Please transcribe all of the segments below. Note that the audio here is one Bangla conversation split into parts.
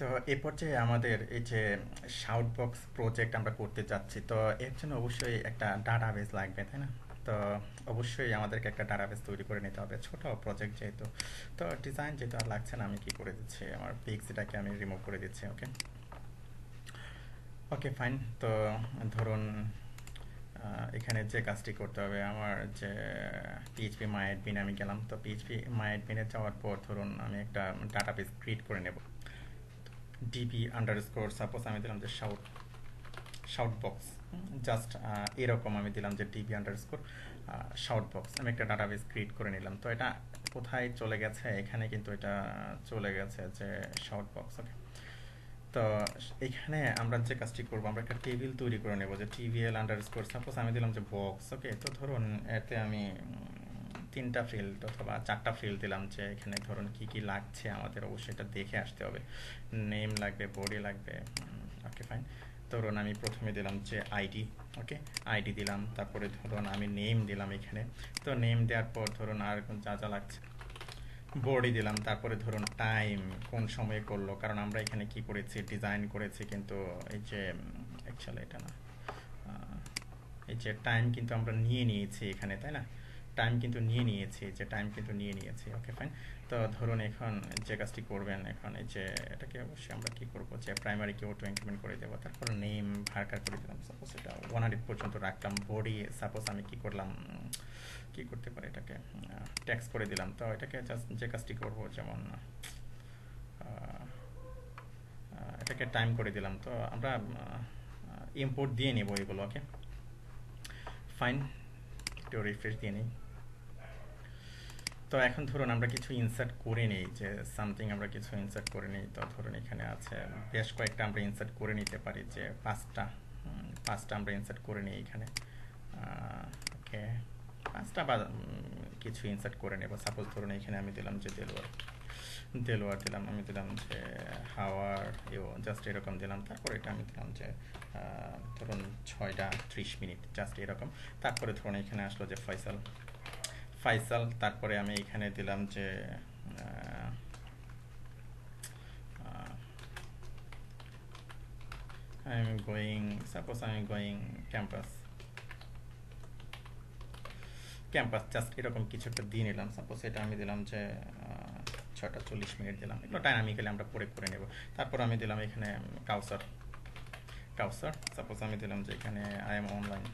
তো এ পর্যায়ে আমাদের এই যে শাউট বক্স প্রজেক্ট আমরা করতে যাচ্ছি, তো এর জন্য অবশ্যই একটা ডাটাবেস লাগবে, তাই না? তো অবশ্যই আমাদেরকে একটা ডাটাবেস তৈরি করে নিতে হবে, ছোট প্রজেক্ট যেহেতু। তো ডিজাইন যেহেতু আর লাগছে না, আমি কি করে দিচ্ছি? আমার পিক্সিটাকে আমি রিমুভ করে দিচ্ছি ওকে ওকে ফাইন তো ধরুন এখানে যে কাজটি করতে হবে, আমার যে পিএইচপি মাইডবিন আমি গেলাম, তো পিএইচপি মাইডবিনে যাওয়ার পর ধরুন আমি একটা ডাটাবেস ক্রিয়েট করে নেব। ডিপি আন্ডার স্কোর সাপোজ আমি দিলাম যে শাউট শাউট বক্স জাস্ট এরকম আমি দিলাম যে DP underscore shout box আমি একটা ডাটাবেস ক্রিয়েট করে নিলাম। তো এটা কোথায় চলে গেছে? এখানে কিন্তু এটা চলে গেছে যে শাউট বক্স ওকে তো এখানে আমরা যে কাজটি করব, আমরা একটা টেবিল তৈরি করে নেব যে টিভিএল আন্ডার স্কোর সাপোজ আমি দিলাম যে বক্স ওকে তো ধরুন এতে আমি তিনটা ফিল্ড অথবা চারটা ফিল্ড দিলাম যে এখানে ধরুন কি কি লাগছে আমাদের, অবশ্যই এটা দেখে আসতে হবে। নেম লাগবে বডি লাগবে ওকে ফাইন ধরুন আমি প্রথমে দিলাম যে আইডি ওকে আইডি দিলাম, তারপরে ধরুন আমি নেম দিলাম এখানে। তো নেম দেওয়ার পর ধরুন আর যা যা লাগছে। বডি দিলাম, তারপরে ধরুন টাইম কোন সময়ে করল? কারণ আমরা এখানে কি করেছি? ডিজাইন করেছি, কিন্তু এই যে অ্যাকচুয়ালি এটা না। এই যে টাইম কিন্তু আমরা নিয়ে নিয়েছি এখানে, তাই না? টাইম কিন্তু নিয়ে নিয়েছি, যে টাইম কিন্তু নিয়ে নিয়েছি ওকে ফাইন তো ধরুন এখন যে কাজটি করবেন এখন, এই যে এটাকে অবশ্যই আমরা কি করব? যে প্রাইমারি কি অটো ইনক্রিমেন্ট করে দেবো, তারপর নেম ভারকার করে দিলাম সাপোজ এটা ওয়ান হান্ড্রেড পর্যন্ত রাখলাম বডি সাপোজ আমি কি করলাম কি করতে পারি এটাকে? ট্যাক্স করে দিলাম, তো এটাকে জাস্ট যে কাজটি করব, যেমন এটাকে টাইম করে দিলাম, তো আমরা ইম্পোর্ট দিয়ে নেব এগুলো ওকে ফাইন একটু রিফ্রেশ দিয়ে নিই। তো এখন ধরুন আমরা কিছু ইনসার্ট করে নিই, যে সামথিং আমরা কিছু ইনসার্ট করে নিই, তো ধরুন এখানে আছে, বেশ কয়েকটা আমরা ইনসার্ট করে নিতে পারি, যে পাঁচটা পাঁচটা আমরা ইনসার্ট করে নিই এখানে। ওকে পাঁচটা বা কিছু ইনসার্ট করে নেব। সাপোজ ধরুন এখানে আমি দিলাম যে দেলোয়ার দেলোয়ার দিলাম, আমি দিলাম যে হাওয়ার ইউ জাস্ট এরকম দিলাম। তারপর এটা আমি দিলাম যে ধরুন ছয়টা ত্রিশ মিনিট জাস্ট এরকম। তারপরে ধরুন এখানে আসলো যে ফয়সাল। ফাইসাল তারপরে আমি এখানে দিলাম যে I am going suppose I am going campus campus just এরকম কিছু একটা দিয়ে নিলাম। সাপোজ এটা আমি দিলাম যে ছটা চল্লিশ মিনিট দিলাম। এগুলো ডাইনামিক্যালি আমরা পরে করে নেব। তারপর আমি দিলাম এখানে কাউসার কাউসার সাপোজ আমি দিলাম যে এখানে আই এম অনলাইন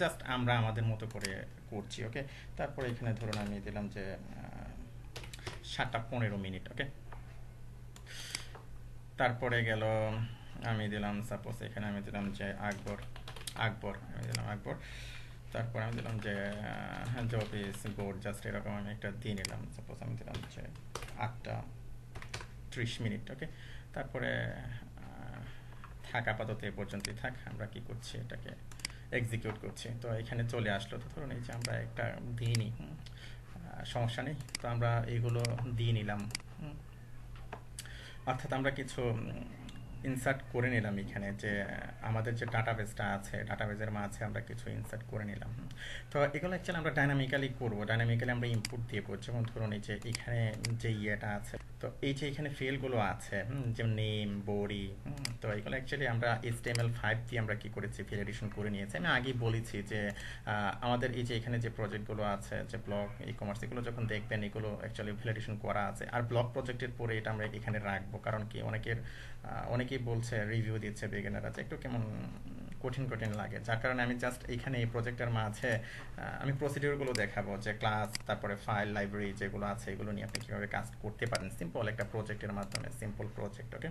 জাস্ট আমরা আমাদের মতো করে করছি ওকে তারপরে এখানে ধরুন আমি দিলাম যে সাতটা পনেরো মিনিট ওকে তারপরে গেল, আমি দিলাম সাপোজ এখানে আমি দিলাম যে আকবর আকবর, আমি দিলাম আকবর। তারপর আমি দিলাম যে জবিস বোর্ড জাস্ট এরকম আমি একটা দিয়ে নিলাম। সাপোজ আমি দিলাম যে আটটা ত্রিশ মিনিট ওকে তারপরে থাক, আপাতত এ পর্যন্তই থাক, আমরা কি করছি এটাকে এক্সিকিউট করছি। তো এখানে চলে আসলো। তো ধরুন এই যে আমরা একটা দিয়ে নিই সমস্যা নেই। তো আমরা এগুলো দিয়ে নিলাম অর্থাৎ আমরা কিছু ইনসার্ট করে নিলাম এখানে যে, আমাদের যে ডাটাবেসটা আছে ডাটাবেসের মাঝে আমরা কিছু ইনসার্ট করে নিলাম। তো এগুলো অ্যাকচুয়ালি আমরা ডাইনামিক্যালি করব। ডাইনামিক্যালি আমরা ইনপুট দিয়ে যেমন ধরুন এই যে, এখানে যে ইয়েটা আছে, তো এই যে এখানে ফিল্ডগুলো আছে যেমন নেম বডি তো এগুলো অ্যাকচুয়ালি আমরা এসটিএমএল ফাইভ দিয়ে আমরা কি করেছি ফিল এডিশন করে নিয়েছি। আমি আগেই বলেছি যে আমাদের এই যে এখানে যে প্রজেক্টগুলো আছে, যে ব্লগ ই কমার্স এগুলো যখন দেখবেন, এগুলো অ্যাকচুয়ালি ফিল এডিশন করা আছে। আর ব্লগ প্রজেক্টের পরে এটা আমরা এখানে রাখব। কারণ কি, অনেকের অনেকেই বলছে রিভিউ দিচ্ছে বেগেনারা যে একটু কেমন কঠিন কঠিন লাগে। যার কারণে আমি জাস্ট এইখানে এই প্রজেক্টের মাঝে আমি প্রসিডিওরগুলো দেখাবো, যে ক্লাস তারপরে ফাইল লাইব্রেরি যেগুলো আছে, এগুলো নিয়ে আপনি কীভাবে কাজ করতে পারেন। সিম্পল একটা প্রজেক্টের মাধ্যমে সিম্পল প্রজেক্ট ওকে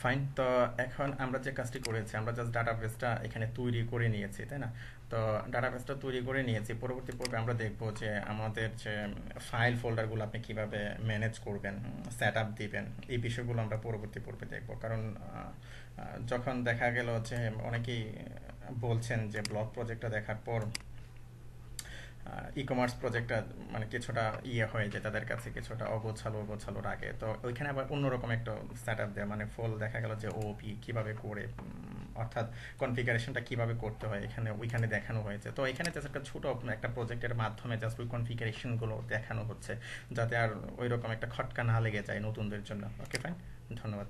ফাইন তো এখন আমরা যে কাজটি করেছি, আমরা জাস্ট ডাটাবেসটা এখানে তৈরি করে নিয়েছি, তাই না? তো ডাটাবেসটা তৈরি করে নিয়েছি, পরবর্তী পর্বে আমরা দেখব যে আমাদের যে ফাইল ফোল্ডারগুলো আপনি কীভাবে ম্যানেজ করবেন সেট আপ দিবেন, এই বিষয়গুলো আমরা পরবর্তী পর্বে দেখব। কারণ যখন দেখা গেল যে অনেকেই বলছেন যে ব্লগ প্রজেক্টটা দেখার পর ই কমার্স প্রজেক্টটা মানে কিছুটা ইয়ে হয়ে যায়, তাদের কাছে কিছুটা অগোছালো অগোছালো রাখে। তো ওইখানে আবার অন্যরকম একটা সেট আপ দেয় মানে ফুল দেখা গেল যে ওপি কীভাবে করে অর্থাৎ কনফিগারেশনটা কীভাবে করতে হয়, এখানে, ওইখানে দেখানো হয়েছে। তো এখানে জাস্ট একটা ছোট একটা প্রজেক্টের মাধ্যমে জাস্ট ওই কনফিগারেশনগুলো দেখানো হচ্ছে, যাতে আর ওই রকম একটা খটকা না লেগে যায় নতুনদের জন্য। ওকে ফাইন ধন্যবাদ।